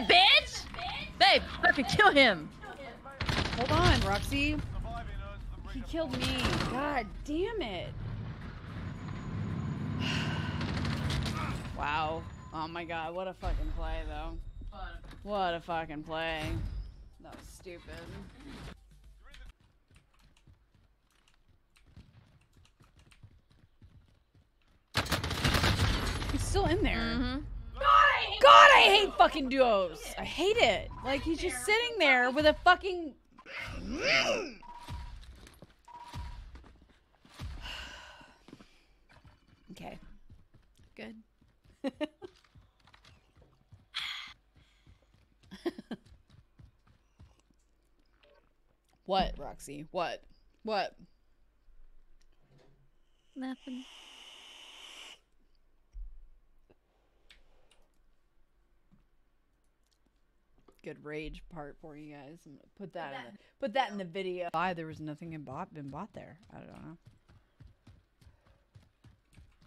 that bitch! Babe, fucking kill him. Hold on, Roxy. He killed me. God damn it. wow. Oh my god, what a fucking play, though. What a fucking play. That was stupid. He's still in there. Mm-hmm. God, I hate fucking duos. I hate it. Like he's just sitting there with a fucking. okay. Good. what, Roxy? What? What? Nothing. Good rage part for you guys. I'm gonna put that in the, put that in the video. Why there was nothing in bought been bought there? I don't know.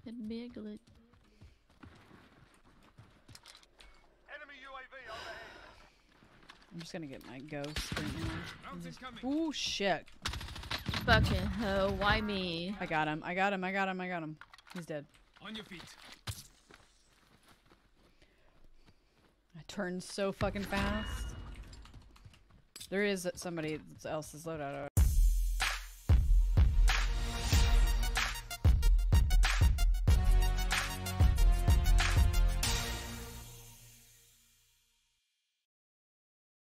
It'd be a glitch. Enemy UAV overhead. I'm just gonna get my ghost right now. Ooh shit! Fucking hoe, why me? I got him. I got him. I got him. I got him. He's dead. On your feet. I so fucking fast. There is somebody else's loadout.